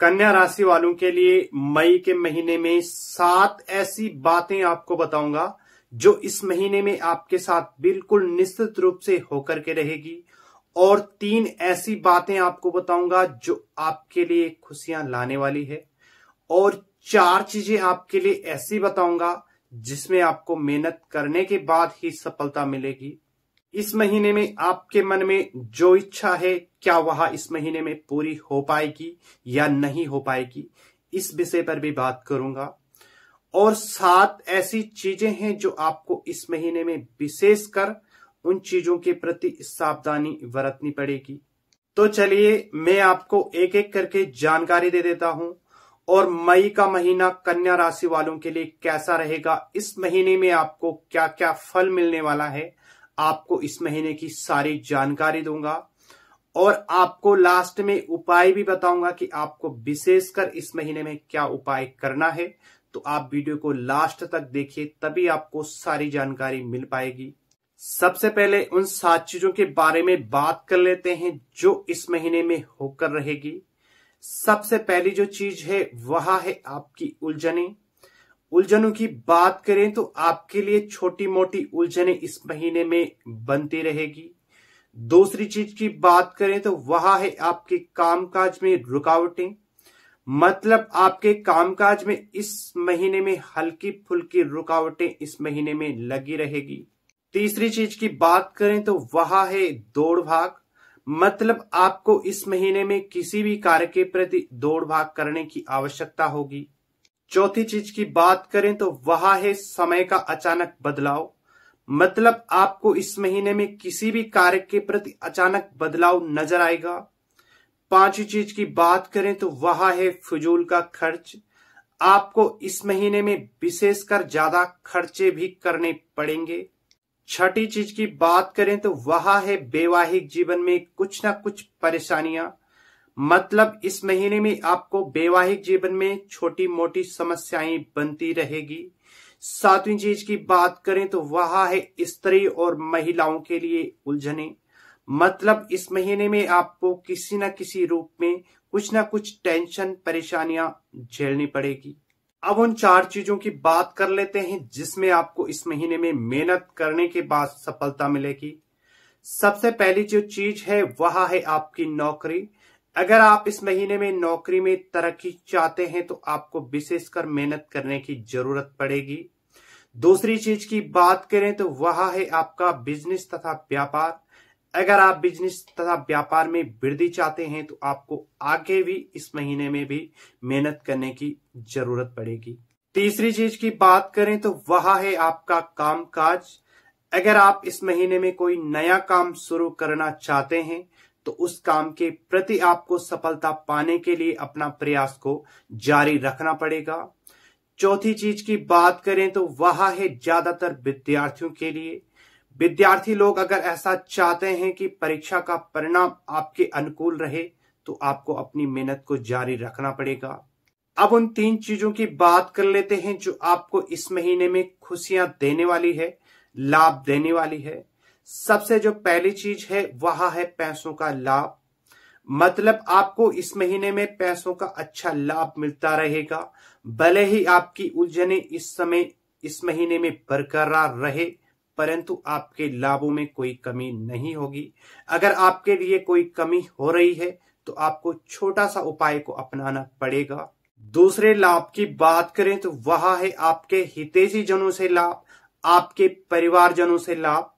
कन्या राशि वालों के लिए मई के महीने में सात ऐसी बातें आपको बताऊँगा, जो इस महीने में आपके साथ बिल्कुल निश्चित रूप से होकर के रहेगी। और तीन ऐसी बातें आपको बताऊँगा, जो आपके लिए खुशियाँ लाने वाली है। और चार चीज़ें आपके लिए ऐसी बताऊँगा, जिसमें आपको मेहनत करने के बाद ही सफलता मिलेगी। इस महीने में आपके मन में जो इच्छा है, क्या वह इस महीने में पूरी हो पाएगी या नहीं हो पाएगी, इस विषय पर भी बात करूँगा। और सात ऐसी चीज़ें हैं जो आपको इस महीने में विशेषकर उन चीज़ों के प्रति सावधानी बरतनी पड़ेगी। तो चलिए, मैं आपको एक एक करके जानकारी दे देता हूँ। और मई का महीना कन्या राशि वालों के लिए कैसा रहेगा, इस महीने में आपको क्या क्या फल मिलने वाला है आपको इस महीने की सारी जानकारी दूँगा। और आपको लास्ट में उपाय भी बताऊँगा कि आपको विशेषकर इस महीने में क्या उपाय करना है। तो आप वीडियो को लास्ट तक देखिए, तभी आपको सारी जानकारी मिल पाएगी। सबसे पहले उन सात चीज़ों के बारे में बात कर लेते हैं जो इस महीने में होकर रहेगी। सबसे पहली जो चीज़ है, वह है आपकी उलझने। उलझनों की बात करें तो आपके लिए छोटी मोटी उलझने इस महीने में बनती रहेगी। दूसरी चीज़ की बात करें तो वह है आपके कामकाज में रुकावटें। मतलब आपके कामकाज में इस महीने में हल्की फुल्की रुकावटें इस महीने में लगी रहेगी। तीसरी चीज़ की बात करें तो वह है दौड़ भाग मतलब आपको इस महीने में किसी भी कार्य के प्रति दौड़ भाग करने की आवश्यकता होगी। चौथी चीज़ की बात करें तो वह है समय का अचानक बदलाव। मतलब आपको इस महीने में किसी भी कार्य के प्रति अचानक बदलाव नज़र आएगा। पांचवी चीज़ की बात करें तो वह है फजूल का खर्च। आपको इस महीने में विशेषकर ज़्यादा खर्चे भी करने पड़ेंगे। छठी चीज़ की बात करें तो वह है वैवाहिक जीवन में कुछ ना कुछ परेशानियाँ। मतलब इस महीने में आपको वैवाहिक जीवन में छोटी मोटी समस्याएँ बनती रहेगी। सातवीं चीज़ की बात करें तो वह है स्त्री और महिलाओं के लिए उलझने। मतलब इस महीने में आपको किसी न किसी रूप में कुछ ना कुछ टेंशन, परेशानियाँ झेलनी पड़ेगी। अब उन चार चीज़ों की बात कर लेते हैं जिसमें आपको इस महीने में मेहनत करने के बाद सफलता मिलेगी। सबसे पहली जो चीज़ है, वह है आपकी नौकरी। अगर आप इस महीने में नौकरी में तरक्की चाहते हैं तो आपको विशेषकर मेहनत करने की ज़रूरत पड़ेगी। दूसरी चीज़ की बात करें तो वह है आपका बिज़नेस तथा व्यापार। अगर आप बिज़नेस तथा व्यापार में वृद्धि चाहते हैं तो आपको आगे भी इस महीने में भी मेहनत करने की ज़रूरत पड़ेगी। तीसरी चीज़ की बात करें तो वह है आपका काम काज अगर आप इस महीने में कोई नया काम शुरू करना चाहते हैं तो उस काम के प्रति आपको सफलता पाने के लिए अपना प्रयास को जारी रखना पड़ेगा। चौथी चीज़ की बात करें तो वह है ज़्यादातर विद्यार्थियों के लिए। विद्यार्थी लोग अगर ऐसा चाहते हैं कि परीक्षा का परिणाम आपके अनुकूल रहे तो आपको अपनी मेहनत को जारी रखना पड़ेगा। अब उन तीन चीज़ों की बात कर लेते हैं जो आपको इस महीने में खुशियाँ देने वाली है, लाभ देने वाली है। सबसे जो पहली चीज़ है, वह है पैसों का लाभ। मतलब आपको इस महीने में पैसों का अच्छा लाभ मिलता रहेगा। भले ही आपकी उलझने इस समय, इस महीने में बरकरार रहे, परंतु आपके लाभों में कोई कमी नहीं होगी। अगर आपके लिए कोई कमी हो रही है तो आपको छोटा सा उपाय को अपनाना पड़ेगा। दूसरे लाभ की बात करें तो वह है आपके हितेशी जनों से लाभ, आपके परिवारजनों से लाभ।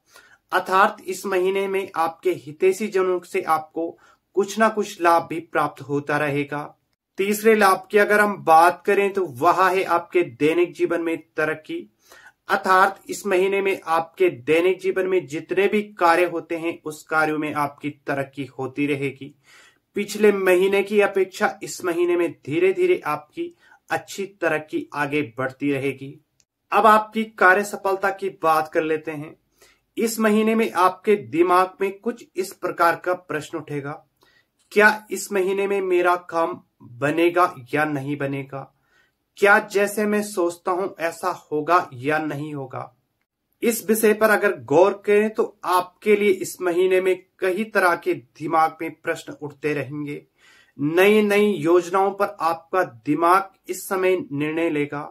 अर्थात इस महीने में आपके हितेशी जनों से आपको कुछ ना कुछ लाभ भी प्राप्त होता रहेगा। तीसरे लाभ की अगर हम बात करें तो वह है आपके दैनिक जीवन में तरक्की। अर्थात इस महीने में आपके दैनिक जीवन में जितने भी कार्य होते हैं, उस कार्यों में आपकी तरक्की होती रहेगी। पिछले महीने की अपेक्षा इस महीने में धीरे धीरे आपकी अच्छी तरक्की आगे बढ़ती रहेगी। अब आपकी कार्य सफलता की बात कर लेते हैं। इस महीने में आपके दिमाग में कुछ इस प्रकार का प्रश्न उठेगा, क्या इस महीने में मेरा काम बनेगा या नहीं बनेगा? क्या जैसे मैं सोचता हूँ ऐसा होगा या नहीं होगा? इस विषय पर अगर गौर करें तो आपके लिए इस महीने में कई तरह के दिमाग में प्रश्न उठते रहेंगे। नई नई योजनाओं पर आपका दिमाग इस समय निर्णय लेगा।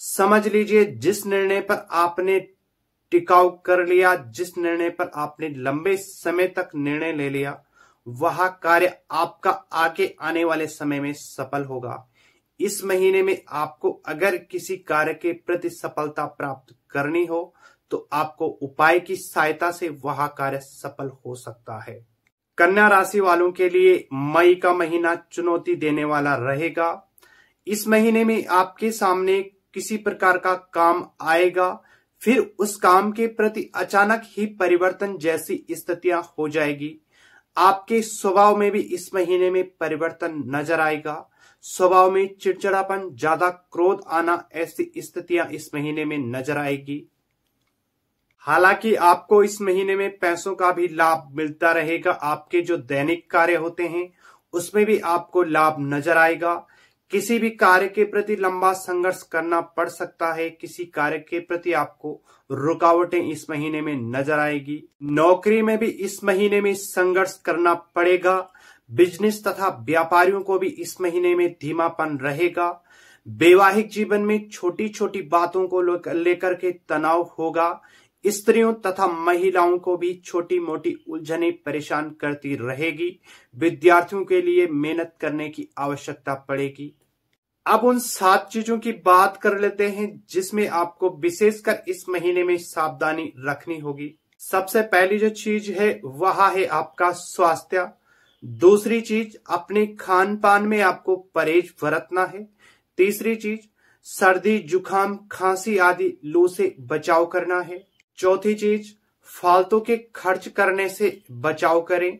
समझ लीजिए जिस निर्णय पर आपने टिकाऊ कर लिया, जिस निर्णय पर आपने लंबे समय तक निर्णय ले लिया, वह कार्य आपका आगे आने वाले समय में सफल होगा। इस महीने में आपको अगर किसी कार्य के प्रति सफलता प्राप्त करनी हो तो आपको उपाय की सहायता से वह कार्य सफल हो सकता है। कन्या राशि वालों के लिए मई का महीना चुनौती देने वाला रहेगा। इस महीने में आपके सामने किसी प्रकार का काम आएगा फिर उस काम के प्रति अचानक ही परिवर्तन जैसी स्थितियाँ हो जाएगी। आपके स्वभाव में भी इस महीने में परिवर्तन नज़र आएगा। स्वभाव में चिड़चिड़ापन, ज़्यादा क्रोध आना ऐसी स्थितियाँ इस महीने में नज़र आएगी। हालाँकि आपको इस महीने में पैसों का भी लाभ मिलता रहेगा। आपके जो दैनिक कार्य होते हैं, उसमें भी आपको लाभ नज़र आएगा। किसी भी कार्य के प्रति लंबा संघर्ष करना पड़ सकता है। किसी कार्य के प्रति आपको रुकावटें इस महीने में नज़र आएगी। नौकरी में भी इस महीने में संघर्ष करना पड़ेगा। बिज़नेस तथा व्यापारियों को भी इस महीने में धीमापन रहेगा। वैवाहिक जीवन में छोटी छोटी बातों को लेकर के तनाव होगा। स्त्रियों तथा महिलाओं को भी छोटी मोटी उलझने परेशान करती रहेगी। विद्यार्थियों के लिए मेहनत करने की आवश्यकता पड़ेगी। अब उन सात चीज़ों की बात कर लेते हैं, जिसमें आपको विशेषकर इस महीने में सावधानी रखनी होगी। सबसे पहली जो चीज़ है, वह है आपका स्वास्थ्य। दूसरी चीज़, अपने खान पान में आपको परहेज बरतना है। तीसरी चीज़, सर्दी जुखाम खांसी आदि लू से बचाव करना है। चौथी चीज़, फालतू के खर्च करने से बचाव करें।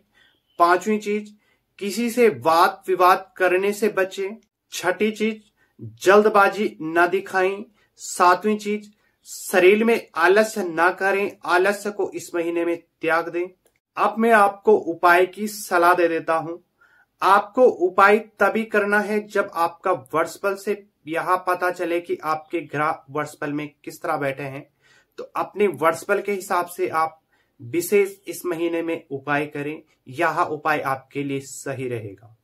पांचवी चीज़, किसी से वाद विवाद करने से बचें। छठी चीज़, जल्दबाजी न दिखाएँ। सातवीं चीज़, शरीर में आलस्य न करें। आलस्य को इस महीने में त्याग दें। अब मैं आपको उपाय की सलाह दे देता हूँ। आपको उपाय तभी करना है जब आपका वर्षपल से यह पता चले कि आपके ग्रह वर्षपल में किस तरह बैठे हैं। तो अपने वर्षपल के हिसाब से आप विशेष इस महीने में उपाय करें। यह उपाय आपके लिए सही रहेगा।